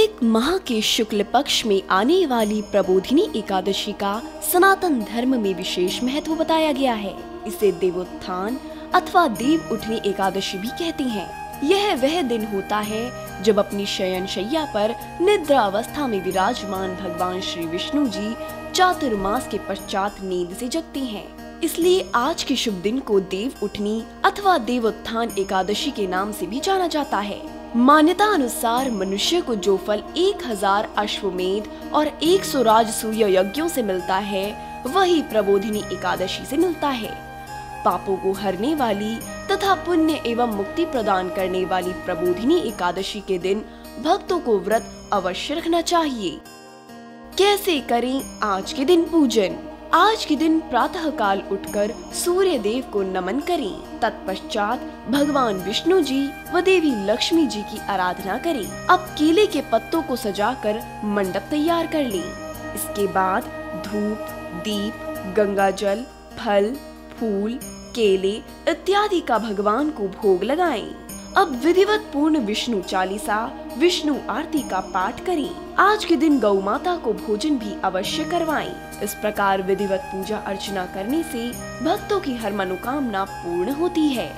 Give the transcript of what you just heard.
कार्तिक माह के शुक्ल पक्ष में आने वाली प्रबोधिनी एकादशी का सनातन धर्म में विशेष महत्व बताया गया है। इसे देवोत्थान अथवा देव उठनी एकादशी भी कहते हैं। यह वह दिन होता है जब अपनी शयन शैया पर निद्रा अवस्था में विराजमान भगवान श्री विष्णु जी चातुर्मास के पश्चात नींद से जगते हैं। इसलिए आज के शुभ दिन को देव उठनी अथवा देवोत्थान एकादशी के नाम से भी जाना जाता है। मान्यता अनुसार मनुष्य को जो फल एक हज़ार अश्वमेध और एक सौ राज सूर्य यज्ञों से मिलता है, वही प्रबोधिनी एकादशी से मिलता है। पापों को हरने वाली तथा पुण्य एवं मुक्ति प्रदान करने वाली प्रबोधिनी एकादशी के दिन भक्तों को व्रत अवश्य रखना चाहिए। कैसे करें आज के दिन पूजन? आज के दिन प्रातः काल उठकर सूर्य देव को नमन करें। तत्पश्चात भगवान विष्णु जी व देवी लक्ष्मी जी की आराधना करें। अब केले के पत्तों को सजाकर मंडप तैयार कर लें। इसके बाद धूप, दीप, गंगा जल, फल, फूल, केले इत्यादि का भगवान को भोग लगाएँ। अब विधिवत पूर्ण विष्णु चालीसा, विष्णु आरती का पाठ करें आज के दिन गौ माता को भोजन भी अवश्य करवाएँ। इस प्रकार विधिवत पूजा अर्चना करने से भक्तों की हर मनोकामना पूर्ण होती है